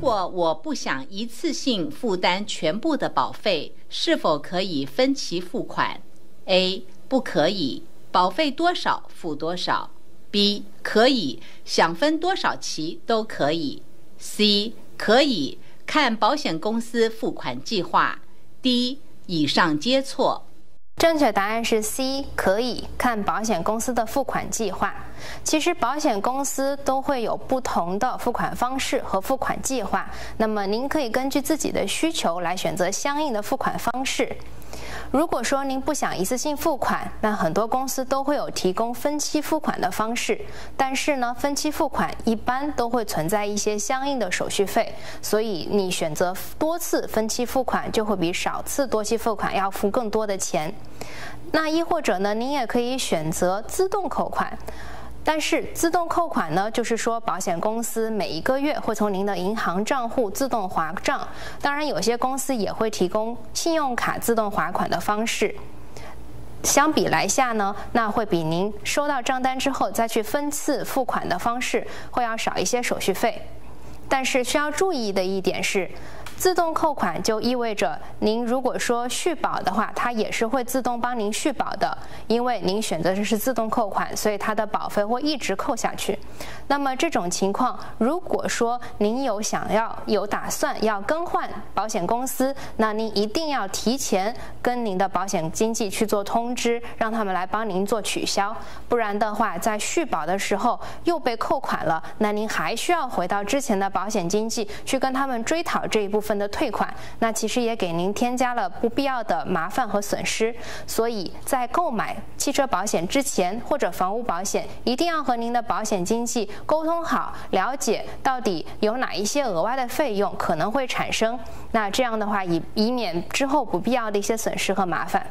果我不想一次性负担全部的保费，是否可以分期付款？A. 不可以，保费多少付多少。B. 可以，想分多少期都可以。C. 可以，看保险公司付款计划。D. 以上皆错。正确答案是 C，可以看保险公司的付款计划。其实保险公司都会有不同的付款方式和付款计划，那么您可以根据自己的需求来选择相应的付款方式。如果说您不想一次性付款，那很多公司都会有提供分期付款的方式。但是呢，分期付款一般都会存在一些相应的手续费，所以你选择多次分期付款就会比少次多期付款要付更多的钱。那亦或者呢，您也可以选择自动扣款。但是自动扣款呢，就是说保险公司每一个月会从您的银行账户自动划账。当然，有些公司也会提供信用卡自动划款的方式。相比来下呢，那会比您收到账单之后再去分次付款的方式会要少一些手续费。但是需要注意的一点是。自动扣款就意味着，您如果说续保的话，它也是会自动帮您续保的，因为您选择的是自动扣款，所以它的保费会一直扣下去。那么这种情况，如果说您有想要有打算要更换保险公司，那您一定要提前跟您的保险经纪去做通知，让他们来帮您做取消，不然的话，在续保的时候又被扣款了，那您还需要回到之前的保险经纪去跟他们追讨这一部分。分的退款，那其实也给您添加了不必要的麻烦和损失。所以在购买汽车保险之前或者房屋保险，一定要和您的保险经纪沟通好，了解到底有哪一些额外的费用可能会产生。那这样的话，以以免之后不必要的一些损失和麻烦。